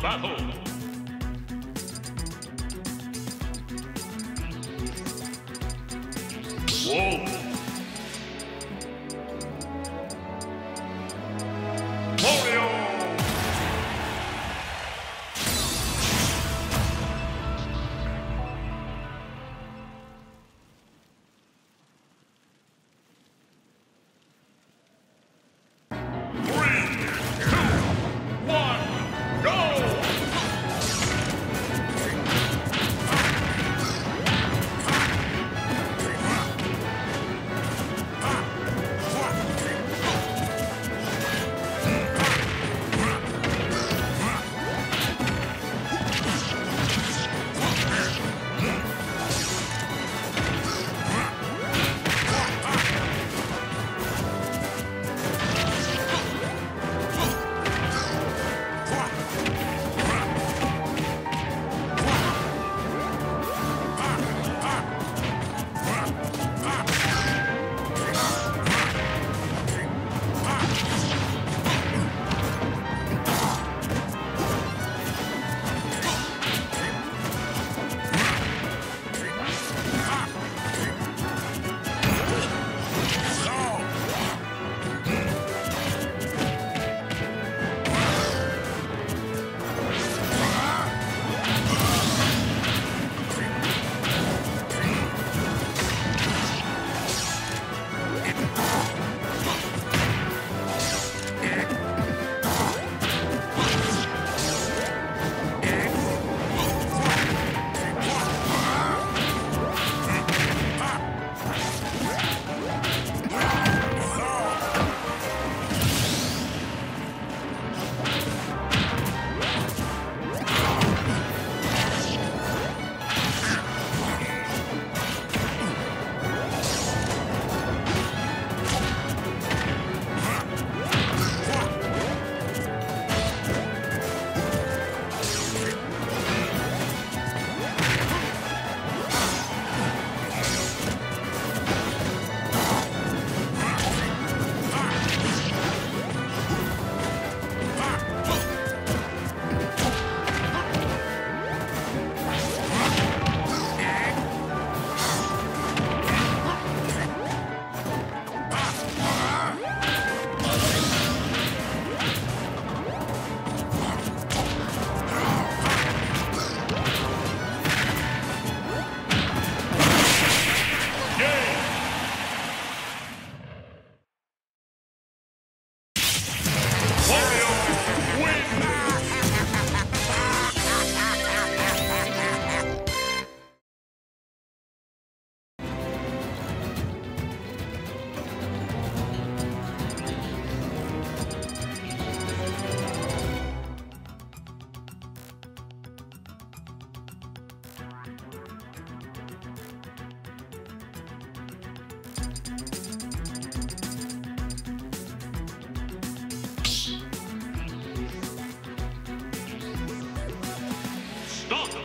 Battle!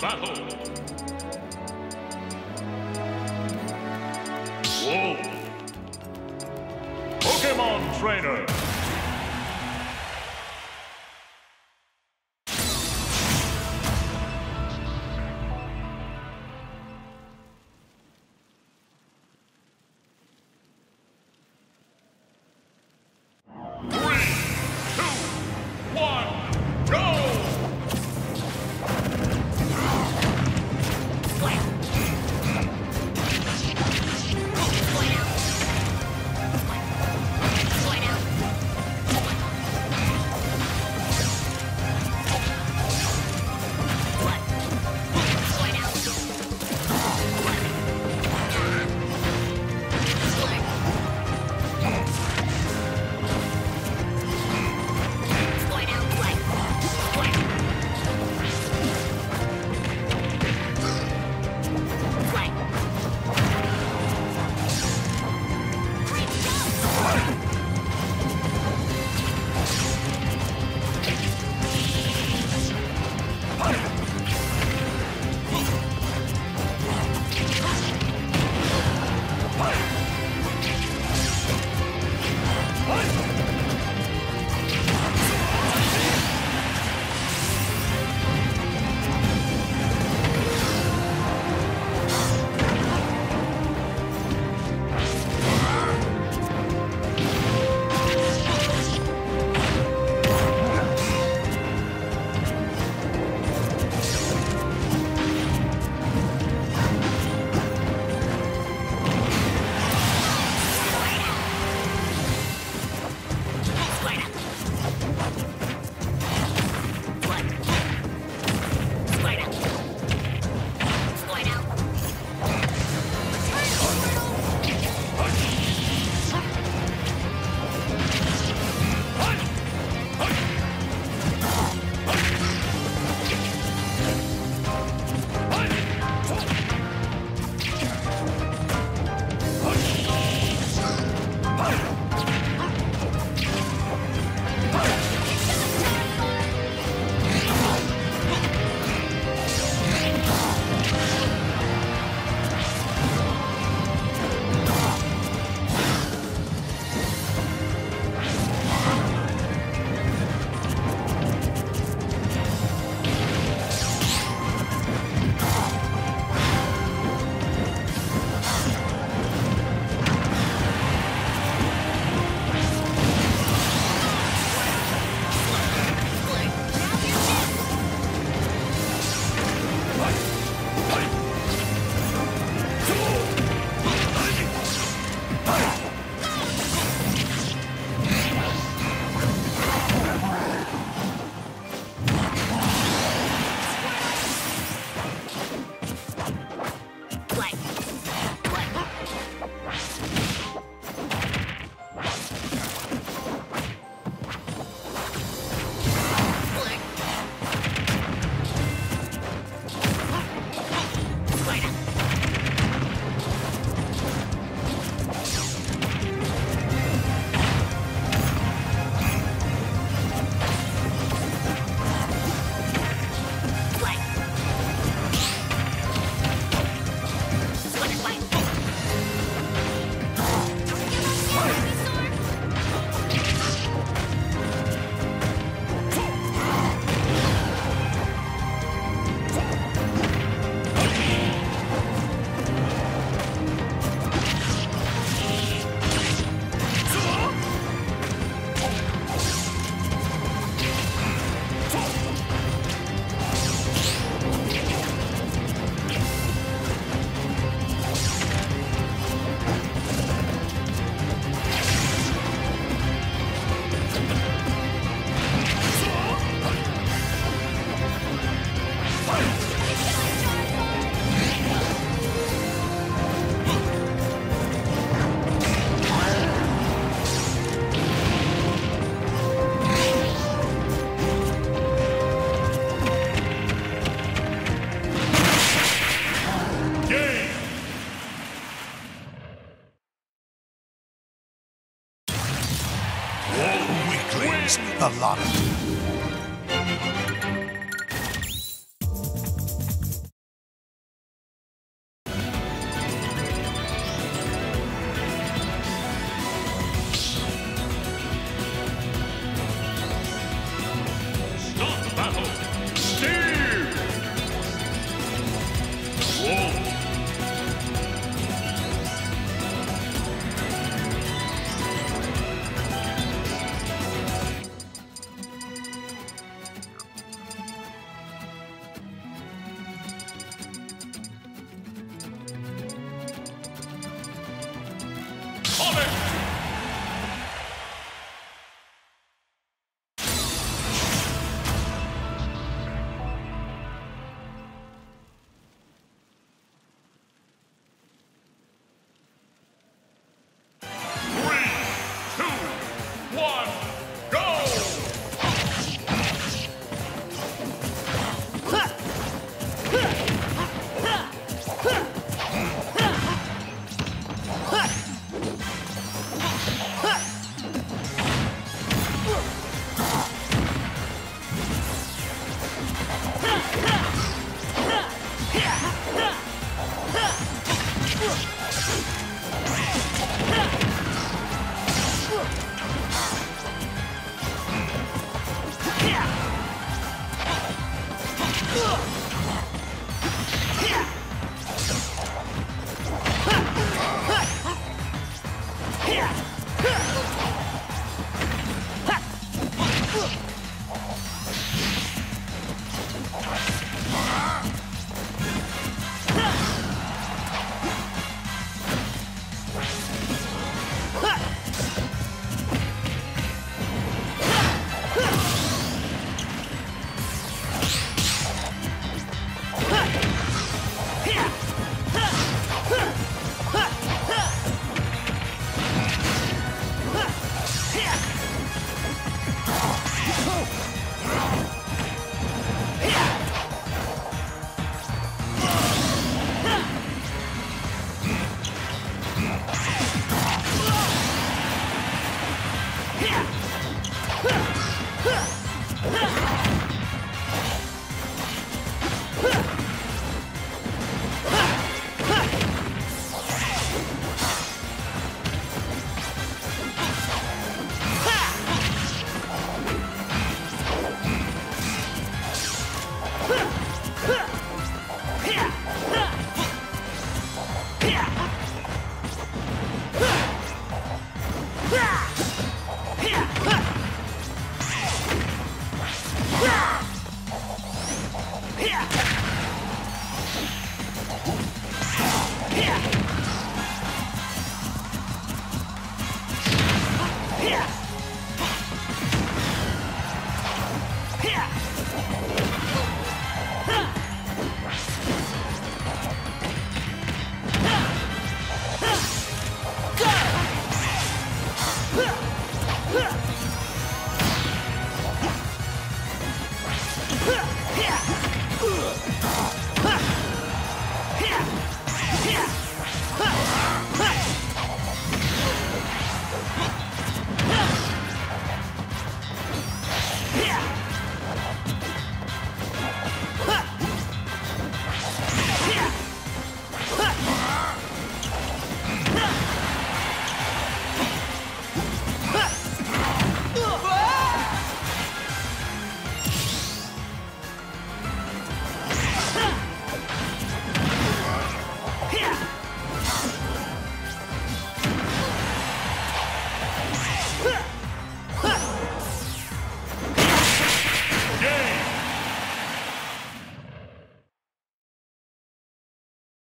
Battle! Whoa! Pokemon Trainer! Lot of Comet. Ha!